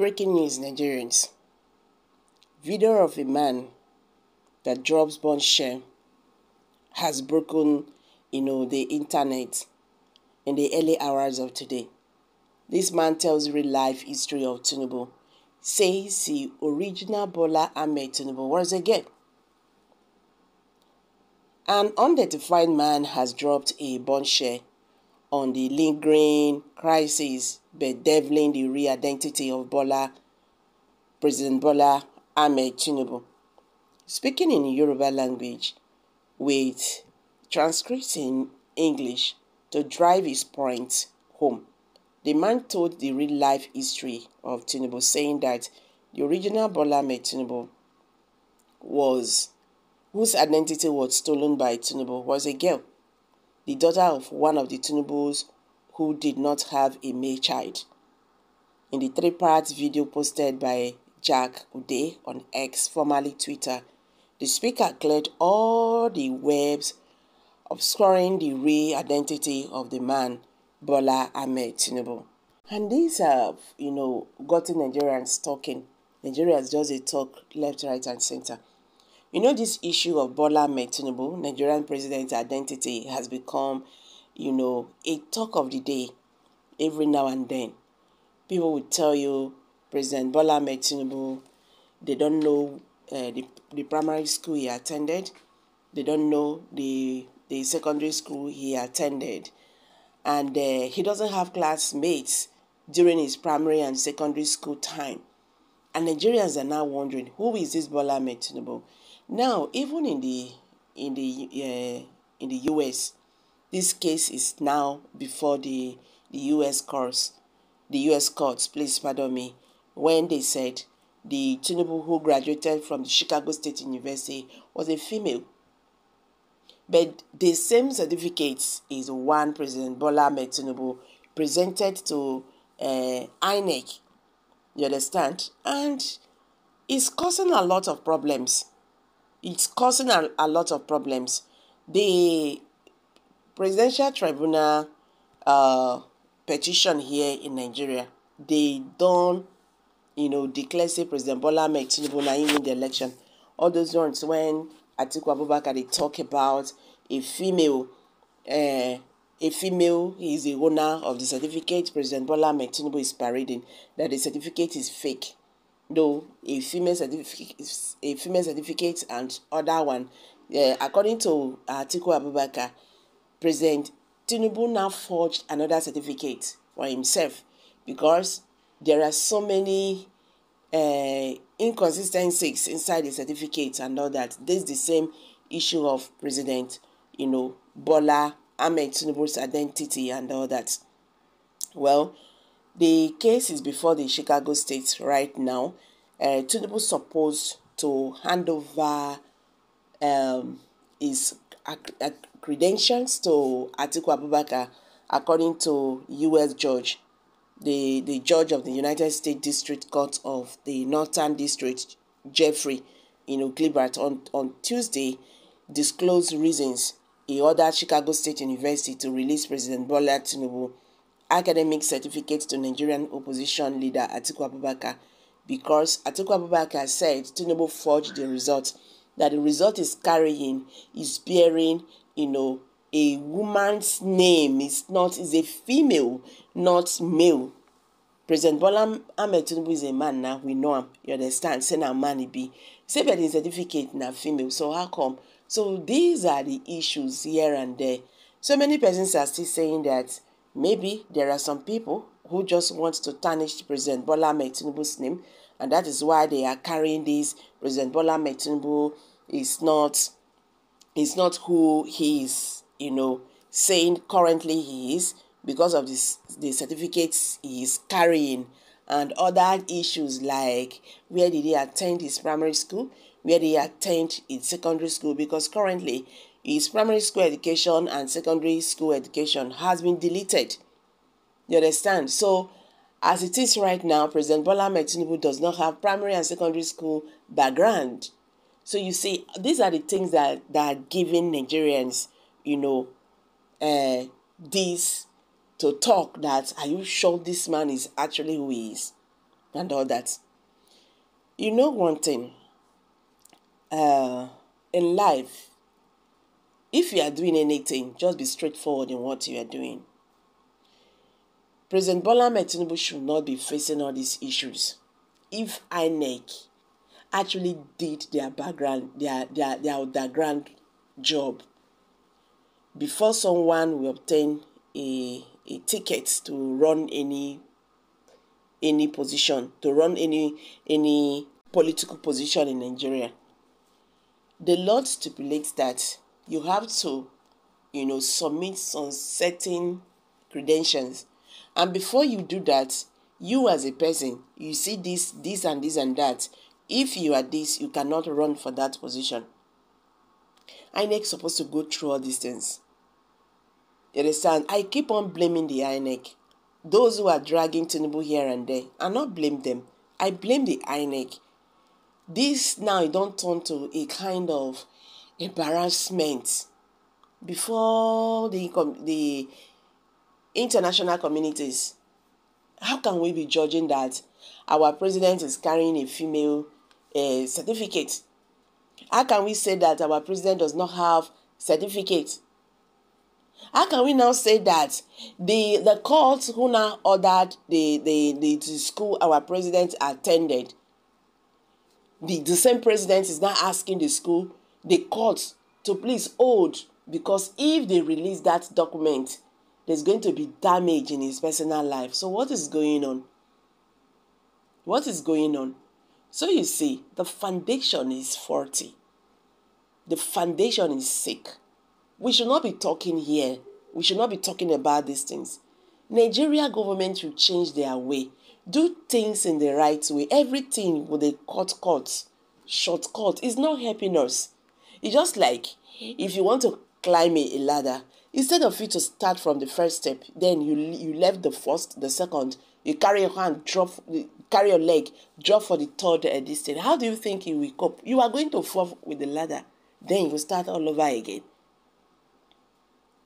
Breaking news, Nigerians. Video of a man that drops bomb shell has broken, you know, the internet in the early hours of today. This man tells real life history of Tinubu. Says the original Bola Ahmed Tinubu was a girl. An unidentified man has dropped a bombshell on the lingering crisis bedeviling the real identity of Bola, President Bola Ahmed Tinubu. Speaking in Yoruba language with transcripts in English to drive his point home, the man told the real life history of Tinubu, saying that the original Bola Ahmed Tinubu was whose identity was stolen by Tinubu was a girl the daughter of one of the Tinubus who did not have a male child. In the three-part video posted by Jack Ude on X, formerly Twitter, the speaker cleared all the webs obscuring the real identity of the man, Bola Ahmed Tinubu. And these have, you know, gotten Nigerians talking. Nigerians just a talk left, right, and center. You know, this issue of Bola Ahmed Tinubu, Nigerian president's identity, has become, you know, a talk of the day every now and then. People would tell you President Bola Tinubu, they don't know uh, the, the primary school he attended, they don't know the, the secondary school he attended, and uh, he doesn't have classmates during his primary and secondary school time. And Nigerians are now wondering, who is this Bola Tinubu? Now, even in the in the uh, in the U.S., this case is now before the the U.S. courts, the U.S. courts. Please pardon me. When they said the Tinubu who graduated from the Chicago State University was a female, but the same certificate is one President Bola Tinubu presented to uh, INEC. You understand? And it's causing a lot of problems it's causing a, a lot of problems. The presidential tribunal uh, petition here in Nigeria, they don't, you know, declare say President Bola Ahmed Tinubu na win the election. All those ones when Atiku Abubakar they talk about a female, uh, a female is the owner of the certificate President Bola Ahmed Tinubu is parading that the certificate is fake though a female certificate, a female certificate and other one. Uh, according to Atiku Abubakar, President Tinubu now forged another certificate for himself because there are so many uh, inconsistencies inside the certificate and all that. This is the same issue of President, you know, Bola Ahmed Tinubu's identity and all that. Well, the case is before the Chicago State right now. Uh, Tinubu supposed to hand over um, his credentials to Atiku Abubakar, according to U.S. judge, the, the judge of the United States District Court of the Northern District, Jeffrey, Gilbert, on, on Tuesday, disclosed reasons he ordered Chicago State University to release President Bola Tinubu academic certificates to Nigerian opposition leader Atiku Abubakar because Atiku Abubakar said Tinubu forged the result. That the result is carrying is bearing, you know, a woman's name. is not is a female, not male. President Bola Ahmed Tinubu is a man now. We know him. You understand? Say now man be. Say but his certificate now female. So how come? So these are the issues here and there. So many persons are still saying that Maybe there are some people who just want to tarnish President Bola Ahmed Tinubu's name, and that is why they are carrying this. President Bola Ahmed Tinubu is not is not who he is, you know, saying currently he is because of this the certificates he is carrying and other issues like where did he attend his primary school, where did he attend his secondary school, because currently his primary school education and secondary school education has been deleted. You understand? So, as it is right now, President Bola Tinubu does not have primary and secondary school background. So you see, these are the things that, that are giving Nigerians, you know, uh, this to talk that, are you sure this man is actually who he is? and all that. You know one thing, uh, in life, if you are doing anything, just be straightforward in what you are doing. President Bola Tinubu should not be facing all these issues. If INEC actually did their background, their, their, their underground job before someone will obtain a, a ticket to run any any position, to run any any political position in Nigeria. The law stipulates that you have to, you know, submit some certain credentials. And before you do that, you as a person, you see this, this and this and that. If you are this, you cannot run for that position. INEC supposed to go through all these things. You understand? I keep on blaming the INEC. Those who are dragging Tinubu here and there, I not blame them. I blame the INEC. This now don't turn to a kind of embarrassment before the the international communities. How can we be judging that our president is carrying a female uh, certificate? How can we say that our president does not have certificate? How can we now say that the the court who now ordered the the, the, the school our president attended, the, the same president is now asking the school, the court to please hold because if they release that document, there's going to be damage in his personal life. So what is going on? What is going on? So you see, the foundation is faulty. The foundation is sick. We should not be talking here. We should not be talking about these things. Nigeria government should change their way. Do things in the right way. Everything with a cut cut, shortcut is not helping us. It's just like if you want to climb a ladder, instead of you to start from the first step, then you you left the first, the second, you carry your hand, drop, carry your leg, drop for the third uh, distance. How do you think you will cope? You are going to fall with the ladder. Then you will start all over again.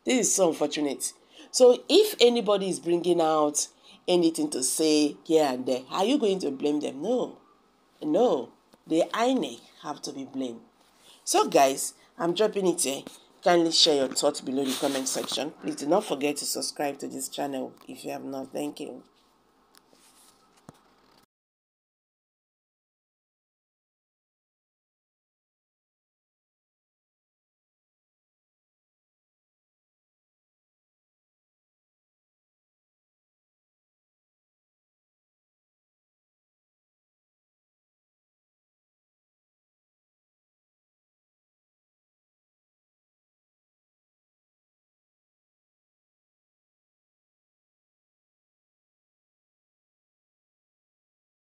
This is so unfortunate. So if anybody is bringing out anything to say here and there, are you going to blame them? No. No. The INEC have to be blamed. So guys, I'm dropping it here. Kindly share your thoughts below the comment section. Please do not forget to subscribe to this channel if you have not. Thank you.